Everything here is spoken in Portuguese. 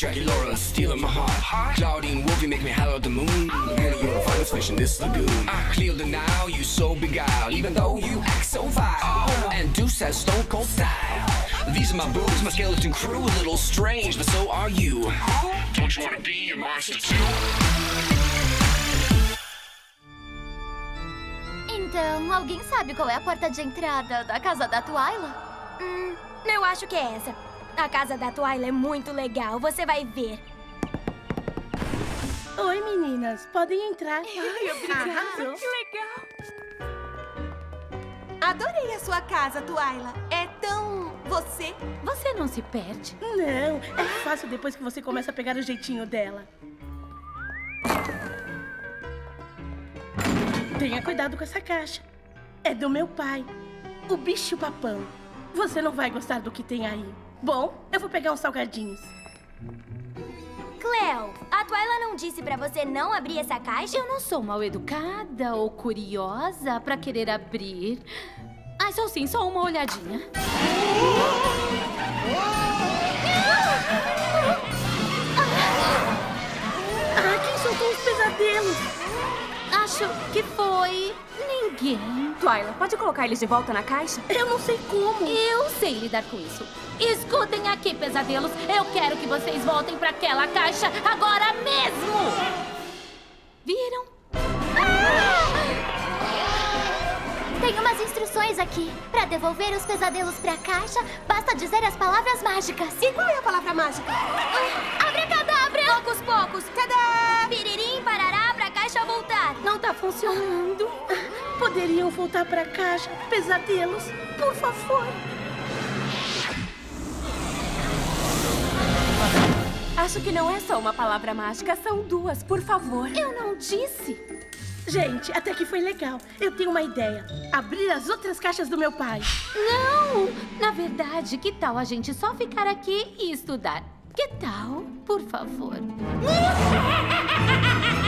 Dracula stealing my heart. Claudine Wolfie make me holler at the moon. And you're the finest fish in this lagoon. I clear the now, you so beguiled. Even though you act so vile. And Deuce has stone cold style. These are my boobs, my skeleton crew. A little strange, but so are you. Don't you wanna be a monster too? Então, alguém sabe qual é a porta de entrada da casa da Twyla? Hum, eu acho que é essa. A casa da Twyla é muito legal, você vai ver. Oi, meninas. Podem entrar. Ai, obrigada. Arrasou. Que legal. Adorei a sua casa, Twyla. É tão... você. Você não se perde. Não, é fácil depois que você começa a pegar o jeitinho dela. Tenha cuidado com essa caixa. É do meu pai, o bicho papão. Você não vai gostar do que tem aí. Bom, eu vou pegar uns salgadinhos. Cleo, a Twyla não disse pra você não abrir essa caixa? Eu não sou mal educada ou curiosa pra querer abrir. Ah, sou sim, só uma olhadinha. Ah, quem soltou os pesadelos? Acho que foi ninguém. Twyla, pode colocar eles de volta na caixa? Eu não sei como. Eu sei lidar com isso. Escutem aqui, pesadelos. Eu quero que vocês voltem pra aquela caixa agora mesmo. Viram? Tem umas instruções aqui. Pra devolver os pesadelos pra caixa, basta dizer as palavras mágicas. E qual é a palavra mágica? Abracadabra! Poucos, funcionando. Poderiam voltar pra caixa, pesadelos, por favor. Acho que não é só uma palavra mágica, são duas, por favor. Eu não disse. Gente, até que foi legal. Eu tenho uma ideia. Abrir as outras caixas do meu pai. Não! Na verdade, que tal a gente só ficar aqui e estudar? Que tal? Por favor.